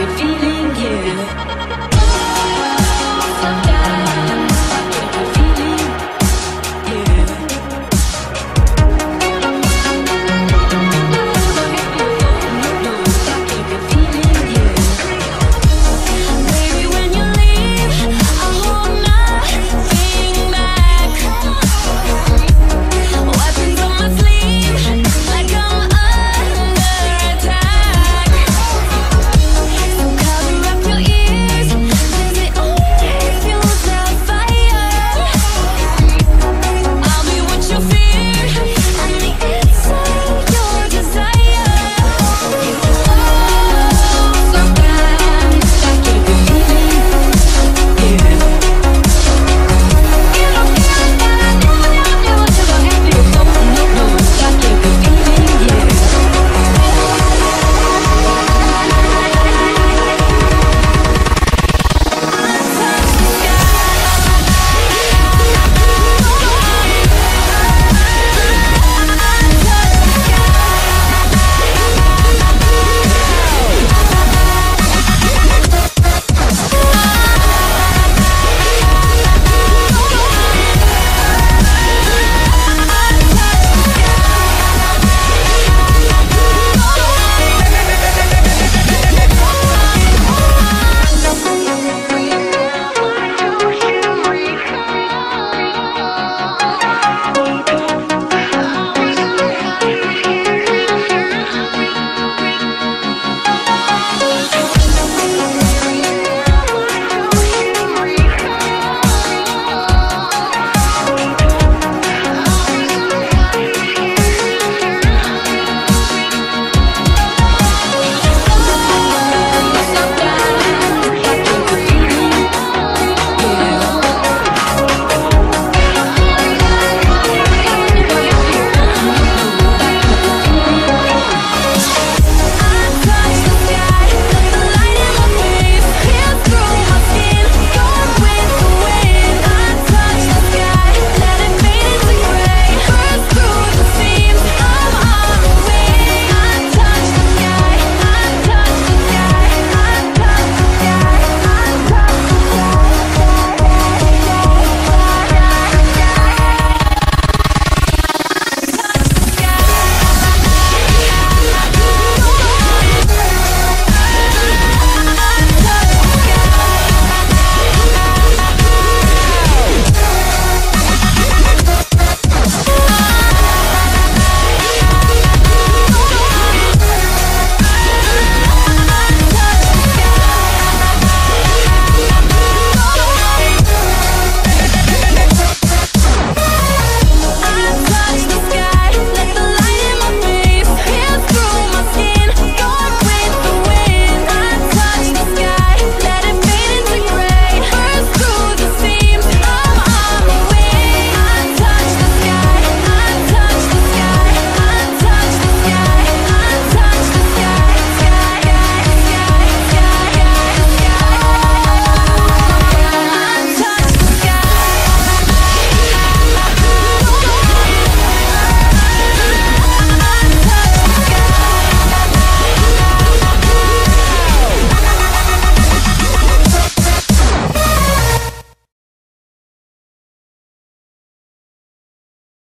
If you